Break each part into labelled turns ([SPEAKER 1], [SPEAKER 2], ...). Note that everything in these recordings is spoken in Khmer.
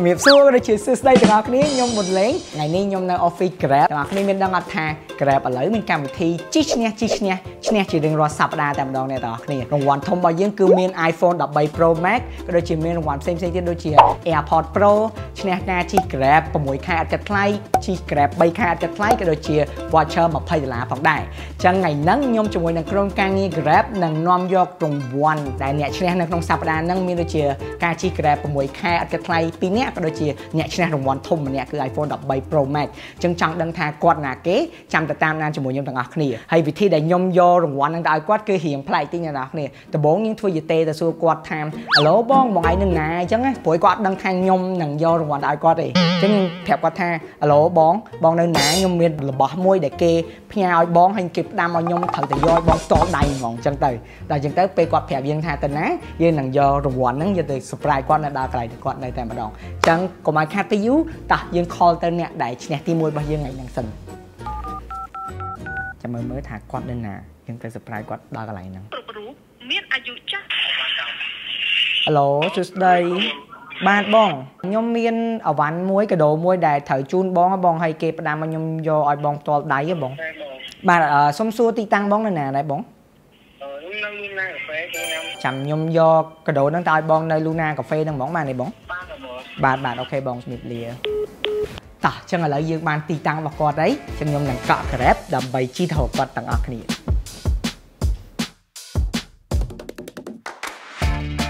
[SPEAKER 1] ជំរាបសួរដូចជាសួស្តីទាំងអស់គ្នាខ្ញុំមុនលេងថ្ងៃនេះខ្ញុំនៅ Office Grab ទាំងអស់គ្នាមានដឹងអត់ថា Grab ឥឡូវមានកម្មវិធីជីឈ្នះជីឈ្នះឈ្នះជារៀងរាល់សប្តាហ៍តែម្ដងអ្នកទាំងអស់គ្នារង្វាន់ធំរបស់យើងគឺមាន iPhone 13 Pro Max ក៏ដូចជាមានរង្វាន់ផ្សេងៗទៀតដូចជា AirPods Pro ឈ្នះការជិះ Grab 6ខែអត់គិតថ្លៃជិះ Grab 3ខែអត់គិតថ្លៃក៏ដូចជា voucher 20ដុល្លារផងដែរអញ្ចឹងថ្ងៃហ្នឹងខ្ញុំជាមួយនឹងក្រុមការងារ Grab នឹងនាំយករង្វាន់ដែលអ្នកឈ្នះនៅក្នុងសប្តាហ៍ហ្នឹងមានដូចជាការជិះ Grab 6ខែអត់គិតថ្លៃ2នាក់ក៏ដូចជាអ្នកឈ្នះរង្វាន់ធំម្នាក់គឺ iPhone 13 Pro Max អញ្ចឹងចង់ដឹងថាគាត់ណាគេចាំទៅតាមដានជាមួយខ្ញុំទាំងអស់គ្នាហើយវិធីដែលខ្ញុំយករង្វាន់ហ្នឹងទៅឲ្យគាត់គឺរៀងប្លែកតិចអ្នកនរគ្នាដំបូងយើងធ្វើយទេទៅសួរគាត់ថាអាឡូបងបងឯងនឹងណាអញ្ចឹងព្រោះគាត់ដឹងថាខ្ញុំនឹងយករង្វាន់ទៅឲ្យគាត់ទេអញ្ចឹងខ្ញុំប្រាប់គាត់ថាអាឡូបងបងនៅណាខ្ញុំមានរបស់មួយដែលគេផ្ញើឲ្យបងហើយគេផ្ដាំឲ្យខ្ញុំត្រូវតែយកឲ្យបងតដៃហ្មងអញ្ចឹងទៅដល់អញ្ចឹងទៅពេលគាត់ប្រាប់យើងថាទៅណាយើងនឹងយករង្វាន់ហ្នឹងយកទៅ surprise គាត់នៅដល់កន្លែងគាត់នៅតែម្ដងអញ្ចឹងកុំឲ្យខាត់ទៅយូរតោះយើង call ទៅអ្នកដែលឈ្នះទី1របស់យើងថ្ងៃហ្នឹងសិនចាំមើលមើលថាគាត់នៅណាយើងទៅ surprise គាត់ដល់កន្លែងហ្នឹង
[SPEAKER 2] គ្រប់រូបមានអាយុចាស់
[SPEAKER 1] ហៅឡូសួស្ដីបាទបងខ្ញុំមានអវ៉ាន់មួយកាដូមួយដែលត្រូវជូនបងបងហើយគេផ្ដាំឲ្យខ្ញុំយកឲ្យបងផ្ទាល់ដៃហ៎បង
[SPEAKER 2] តែបង
[SPEAKER 1] បាទអឺសុំសួរទីតាំងបងនៅណាដែរបង
[SPEAKER 2] អឺខ្ញុំនៅលូណាកាហ្វេគេញ៉ាំ
[SPEAKER 1] ចាំខ្ញុំយកកាដូហ្នឹងទៅឲ្យបងនៅ Luna Cafe ហ្នឹងហ្មងបាទនេះបង
[SPEAKER 2] បានតែបង
[SPEAKER 1] បាទបាទ OK បងជំរាបលាតោះចឹងឥឡូវយើងបានទីតាំងរបស់គាត់ហើយចឹងខ្ញុំនឹងកក់ Grab ដើម្បីជិះទៅរកគាត់ទាំងអស់គ្នា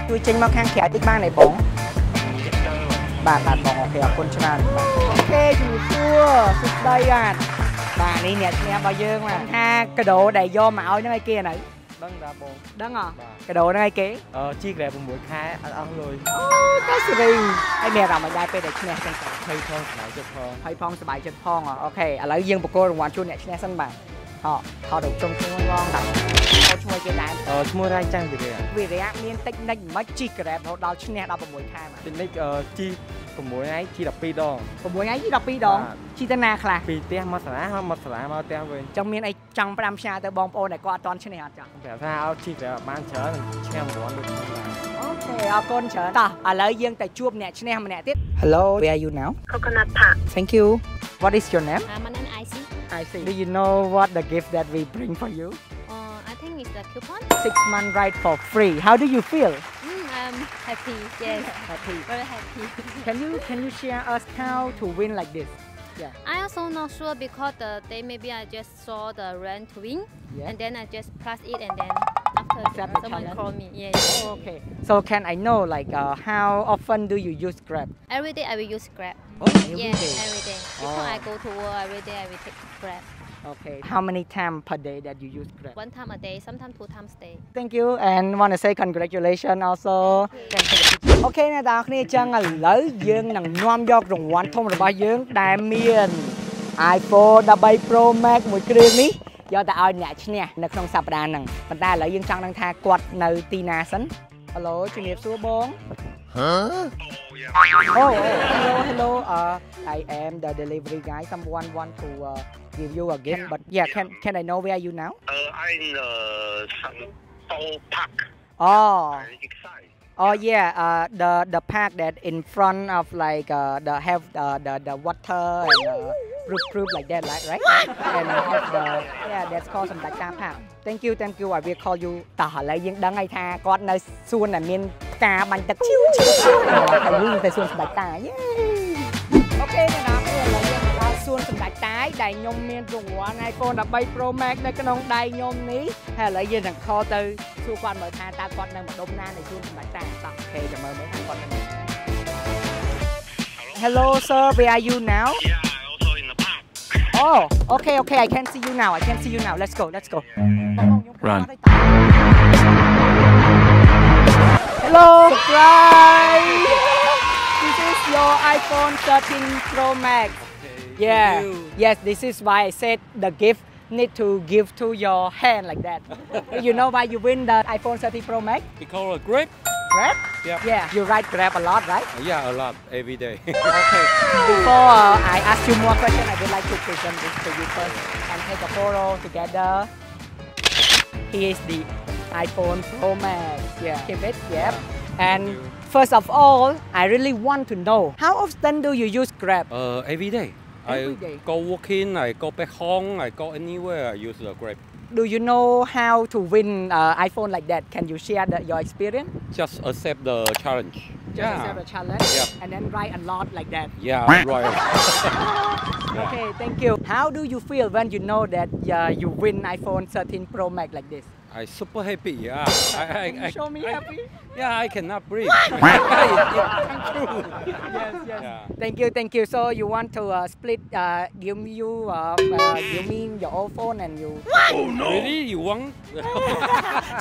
[SPEAKER 1] ជួយចេញមកខាងក្រៅតិចបានទេបងបាទបាទបង OK អរគុណច្រើនបាទ OK ជំរាបសួរសួស្ដីបាទបាទនេះអ្នកឈ្នះរបស់យើងបាទថាកាដូដែលយកមកឲ្យហ្នឹងឲ្យគេនៅ
[SPEAKER 3] ដឹងតាបង
[SPEAKER 1] ដឹងអ
[SPEAKER 3] បាទ
[SPEAKER 1] កាដូហ្នឹងឲ្យគេ
[SPEAKER 3] អឺជីក្រែ6ខែអត់អស់លុយ
[SPEAKER 1] អូកែសេរីហើយមានអារម្មណ៍មិនដែរពេលដែលឈ្នះចឹងទៅ
[SPEAKER 3] ភ័យផងស្ដាយចិត្តផង
[SPEAKER 1] ហើយផងសប្បាយចិត្តផងអូខេឥឡូវយើងបកគោរង្វាន់ជូនអ្នកឈ្នះសិនបាទហោថតរូបជុំឈ្មោះបងដាក់ខោឈ្មោះគេដែរ
[SPEAKER 3] អឺឈ្មោះរ៉ៃចាំងវិរិយ
[SPEAKER 1] វិរៈមានតិចនិចមិនជីក្រែបរហូតដល់ឈ្នះ16ខែមក
[SPEAKER 3] ទីនេះអឺជី 6ថ្ងៃជី12ដង
[SPEAKER 1] 6ថ្ងៃជី12ដង
[SPEAKER 3] បាទ
[SPEAKER 1] ជីទៅណាខ្លះ
[SPEAKER 3] ពីផ្ទះមកសាលាហើយមកសាលាមកផ្ទះវិញ
[SPEAKER 1] ចឹងមានអីចង់ផ្ដាំផ្ញើទៅបងប្អូនដែលគាត់អត់ទាន់ឈ្នះអត់ចឹង
[SPEAKER 3] ប្រាប់ថាឲ្យជីក្រែបានច្រើនឈ្នះរង្វាន់ដូចខ្ញុំដែរ
[SPEAKER 1] អូខេអរគុណច្រើនតោះឥឡូវយើងទៅជួបអ្នកឈ្នះម្នាក់ទៀត Hello where are you now
[SPEAKER 2] Coconut Park
[SPEAKER 1] Thank you What is your name
[SPEAKER 4] Uh, my name is IC.
[SPEAKER 1] I see Do you know what the gift that we bring for you
[SPEAKER 4] Uh, I think it's the coupon.
[SPEAKER 1] Six month ride for free How do you feel
[SPEAKER 4] Mm, I'm happy. Yes,
[SPEAKER 1] Happy
[SPEAKER 4] very happy.
[SPEAKER 1] Can you can you share us how to win like this? Yeah.
[SPEAKER 4] I also not sure because the day maybe I just saw the rent to win
[SPEAKER 1] Yeah.
[SPEAKER 4] and then I just press it and then after
[SPEAKER 1] the
[SPEAKER 4] someone call me. Yes.
[SPEAKER 1] Okay. So can I know like uh, how often do you use Grab?
[SPEAKER 4] Every day I will use Grab.
[SPEAKER 1] Oh, every
[SPEAKER 4] yes,
[SPEAKER 1] day.
[SPEAKER 4] every day. Before
[SPEAKER 1] Oh.
[SPEAKER 4] I go to work, every day I will take Grab.
[SPEAKER 1] Okay. How many times per day that you use Grab?
[SPEAKER 4] One time a day, sometimes two times a day.
[SPEAKER 1] Thank you and want to say congratulations also.
[SPEAKER 4] Thank you.
[SPEAKER 1] អូខេអ្នកទាំងអស់គ្នាចឹងឥឡូវយើងនឹងនាំយករង្វាន់ធំរបស់យើងដែលមាន iPhone 13 Pro Max មួយគ្រឿងនេះយកទៅឲ្យអ្នកឈ្នះនៅក្នុងសប្តាហ៍ហ្នឹងប៉ុន្តែឥឡូវយើងចង់ដឹងថាគាត់នៅទីណាសិន Hello ជំរាបសួរបង Oh, oh, hello, hello. Uh, I am the delivery guy. Someone want to uh, give you a gift, but yeah, can can I know where are you now?
[SPEAKER 2] អឺ I'm the Santo Park
[SPEAKER 1] Oh,
[SPEAKER 2] excited
[SPEAKER 1] oh yeah. Uh, the the park that in front of like uh, the have uh, the the water and uh, proof proof like that, right? Right? And uh, have the yeah, that's called សម្ដេចតា park. Thank you, thank you. I will call you តោះឥឡូវយើងដឹងហើយថាគាត់នៅសួនដែលមាន ផ្កាបាញ់ទឹកឈៀវឈៀវហើយយើងទៅសួនសម្ដេចតាយេអូខេអ្នកនរគ្នាឥឡូវយើងមកដល់សួនសម្ដេចតាយដែលខ្ញុំមានរង្វាន់ iPhone 13 Pro Max នៅក្នុងដៃខ្ញុំនេះហើយឥឡូវយើងនឹង call ទៅសួរគាត់មើលថាតើគាត់នៅម្ដុំណានៃសួនសម្ដេចតាតោះអូខេចាំមើលមើលថាគាត់នៅ Hello sir where are you now
[SPEAKER 2] Yeah also in the park
[SPEAKER 1] Oh okay okay I can see you now I can see you now let's go let's go
[SPEAKER 3] Run.
[SPEAKER 1] Surprise This is your iPhone 13 Pro Max Yeah. Yes, this is why I said the gift need to give to your hand like that. you know why you win the iPhone 13 Pro Max?
[SPEAKER 3] Because a grip
[SPEAKER 1] Grab?
[SPEAKER 3] Yep.
[SPEAKER 1] Yeah. You ride Grab a lot, right?
[SPEAKER 3] yeah a lot every day
[SPEAKER 1] Okay. Before uh, I ask you more questions, I would like to present this to you first and take a photo together. Here is the iPhone Pro Max. Yeah. Keep it. Yep. And First of all, I really want to know how often do you use Grab?
[SPEAKER 5] Uh, every day.
[SPEAKER 1] Every
[SPEAKER 5] I
[SPEAKER 1] day.
[SPEAKER 5] go working, I go back home, I go anywhere, I use the Grab.
[SPEAKER 1] Do you know how to win uh, iPhone like that? Can you share the, your experience?
[SPEAKER 5] Just accept the challenge.
[SPEAKER 1] Just accept the challenge
[SPEAKER 5] Yeah.
[SPEAKER 1] and then write a lot like that.
[SPEAKER 5] Yeah, right.
[SPEAKER 1] Okay, thank you. How do you feel when you know that uh, you win iPhone 13 Pro Max like this?
[SPEAKER 5] I super happy. Yeah. I, I,
[SPEAKER 1] Can you
[SPEAKER 5] I,
[SPEAKER 1] show me
[SPEAKER 5] I-
[SPEAKER 1] happy?
[SPEAKER 5] Yeah, I cannot breathe. It- it come true.
[SPEAKER 1] Yes, yes.
[SPEAKER 5] Yeah.
[SPEAKER 1] Thank you, thank you. So you want to uh, split, uh, give you, uh, uh, give me your old phone and you.
[SPEAKER 5] Really? You want?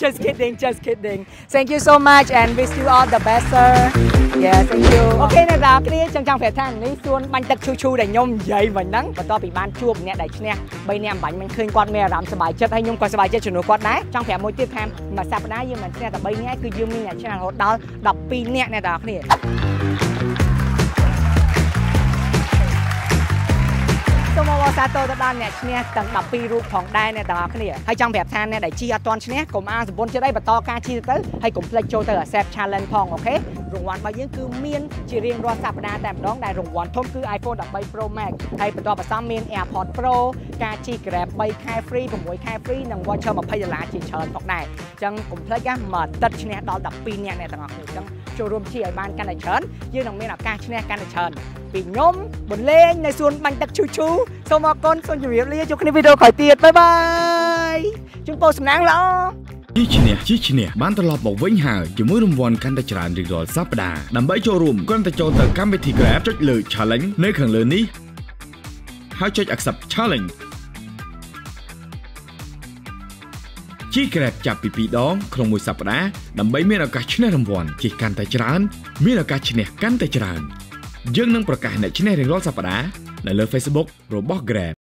[SPEAKER 1] just kidding, just kidding. Thank you so much and wish you all the best, sir. Yeah, thank you. អូខេអ្នកទាំងអស់គ្នាចង់ចង់ប្រាប់ថានេះសួនបាញ់ទឹកឈូឈូដែលខ្ញុំនិយាយមិញហ្នឹងបន្ទាប់ពីបានជួបអ្នកដែលឈ្នះ3នាក់អំបញ្ញមិនឃើញគាត់មានអារម្មណ៍សប្បាយចិត្តហើយខ្ញុំក៏សប្បាយចិត្តជំនួសគាត់ដែរចង់ប្រាប់មួយទៀតថាមួយសប្តាហ៍យើងមិនឈ្នះតែ3នាក់គឺយើងមានអ្នកឈ្នះរហូតដល់12នាក់អ្នកទាំងអស់គ្នា សូមអបអរសាទរទៅដល់អ្នកឈ្នះទាំង12រូបផងដែរអ្នកទាំងអស់គ្នាហើយចង់ប្រាប់ថាអ្នកដែលជិះអត់ទាន់ឈ្នះកុំអាសម្ពុនចិត្តអីបន្តការជិះទៅហើយកុំភ្លេចចូលទៅ accept challenge ផងអូខេរង្វាន់របស់យើងគឺមានជារៀងរាល់សប្តាហ៍តែម្ដងដែលរង្វាន់ធំគឺ iPhone 13 Pro Max ហើយបន្តបន្សំមាន AirPods Pro ការជិះ Grab 3ខែ free 6ខែ free និង voucher 20ដុល្លារជាច្រើនផងដែរអញ្ចឹងកុំភ្លេចណាមកទឹកឈ្នះដល់12នាក់អ្នកទាំងអស់គ្នាអញ្ចឹងចូលរួមជិះឲ្យបានកាន់តែច្រើនយើងនឹងមានឱកាសឈ្នះកាន់តែច្រើន ពីខ្ញុំបន្លេងនៅសួនបាញ់ទឹកឈូឈូសូមអរគុណសូមជម្រាបលាជួបគ្នាវីដេអូក្រោយទៀតបាយបាយជូនពរសំណាងល្អ
[SPEAKER 6] ជីឈ្នះជីឈ្នះបានត្រឡប់មកវិញហើយជាមួយរង្វាន់កាន់តែច្រើនរៀងរាល់សប្តាហ៍ដើម្បីចូលរួមគ្រាន់តែចូលទៅកម្មវិធី Grab ចុចលើ Challenge នៅខាងលើនេះហើយចុច Accept Challenge ជី Grab ចាប់ពី2ដងក្នុងមួយសប្តាហ៍ដើម្បីមានឱកាសឈ្នះរង្វាន់ជិះកាន់តែច្រើន មានឱកាសឈ្នះកាន់តែច្រើន យើងនឹងប្រកាសអ្នកឈ្នះរៀងរាល់សប្តាហ៍នៅលើ Facebook របស់ Grab